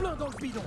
plein dans le bidon.